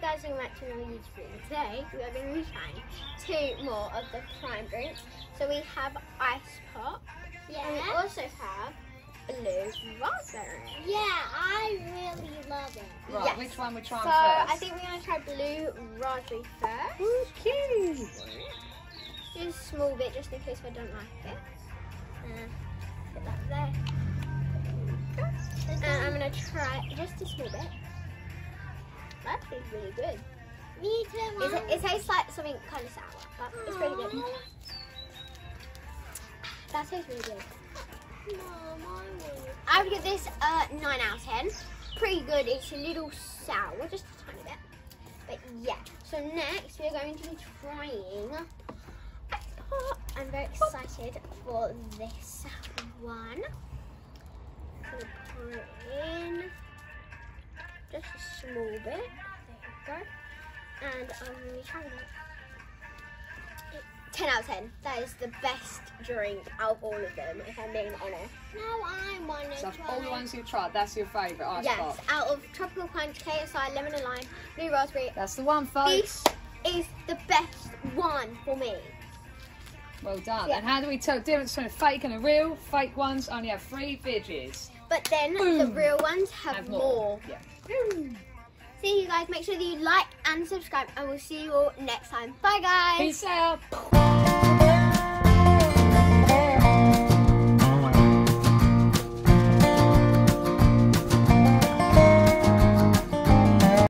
back to another YouTube video. Today we are going to be trying two more of the prime drinks. So we have ice pop. Yeah. And we also have blue raspberry. Yeah, I really love it. Right, Yes. which one we're trying So first? I think we're going to try blue raspberry first. Okay. Just a small bit just in case I don't like it. Uh, put that there. And I'm going to try just a small bit. That tastes really good. Me too. Mom. it tastes like something kind of sour, but it's really good. That tastes really good. Mom, I would give this a 9 out of 10. Pretty good. It's a little sour, just a tiny bit. But yeah. So next we're going to be trying. I'm very excited for this one. Just a small bit. There you go. And I'm be trying it. 10 out of 10. That is the best drink out of all of them, if I'm being honest. Now I want to So try. all the ones you've tried, that's your favourite ice Yes, pop. out of tropical kinds, KSI, lemon and lime, blue raspberry, That's the one, this is the best one for me. Well done. Yeah. And how do we tell the difference between a fake and a real? Fake ones only have three fidgets. But then the real ones have, Have more. more. Yeah. See you guys. Make sure that you like and subscribe, and we'll see you all next time. Bye, guys. Peace out.